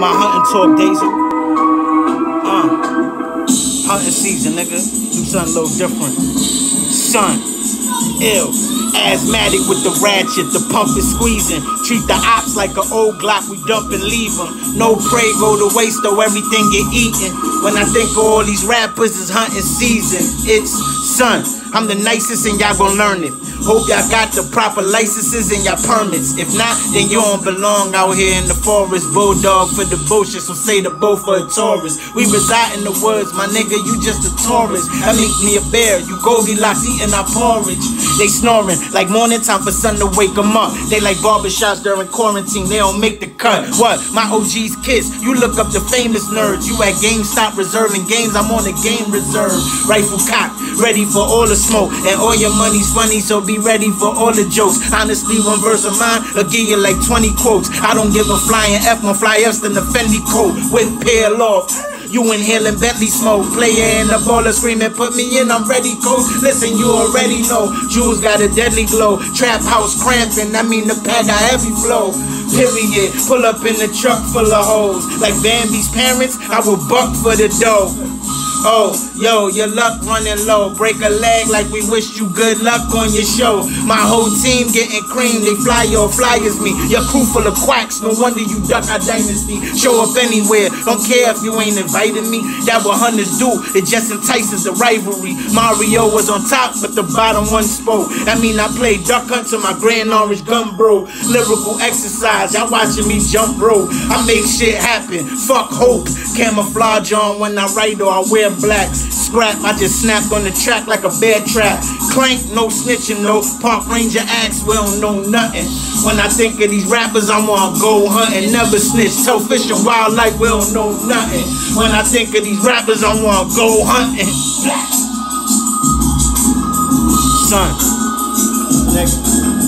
talk, Daisy. Uh, hunting season, nigga. Do something a little different. Son, ill. Asthmatic with the ratchet, the pump is squeezing. Treat the ops like an old Glock, we dump and leave them. No prey go to waste, though everything get eaten. When I think of all these rappers, it's hunting season. It's son, I'm the nicest and y'all gon' learn it. Hope y'all got the proper licenses and y'all permits. If not, then you don't belong out here in the forest. Bulldog for the bullshit, so say the bow for a Taurus. We reside in the woods, my nigga, you just a tourist. I make me a bear, you Goldilocks eating our porridge. They snoring like morning time for sun to wake them up. They like barbershops during quarantine, they don't make the cut. What? My OG's kiss. You look up the famous nerds. You at GameStop reserving games, I'm on the game reserve. Rifle cock, ready for all the smoke. And all your money's funny, so be ready for all the jokes. Honestly, one verse of mine, will give you like 20 quotes. I don't give a flying F, my fly F's than the Fendi coat with peel off. You inhaling Bentley smoke, player in the baller screaming, put me in, I'm ready, coach. Listen, you already know, Jules got a deadly glow. Trap house cramping, I mean the pad got heavy flow. Period. Pull up in the truck full of hoes. Like Bambi's parents, I will buck for the dough. Oh, yo, your luck running low. Break a leg like we wish you good luck on your show. My whole team getting cream, they fly your flyers me. Your crew full of quacks, no wonder you duck our dynasty. Show up anywhere, don't care if you ain't invited me. That what hunters do, it just entices the rivalry. Mario was on top, but the bottom one spoke. I mean, I played duck hunt to my grand orange gun, bro. Lyrical exercise, y'all watching me jump, bro. I make shit happen. Fuck hope. Camouflage on when I write or I wear black. Scrap, I just snapped on the track like a bear trap. Clank, no snitching, no park ranger acts, we don't know nothing. When I think of these rappers, I wanna go hunting, never snitch. Tell fish and wildlife, we don't know nothing. When I think of these rappers, I wanna go hunting. Son, nigga.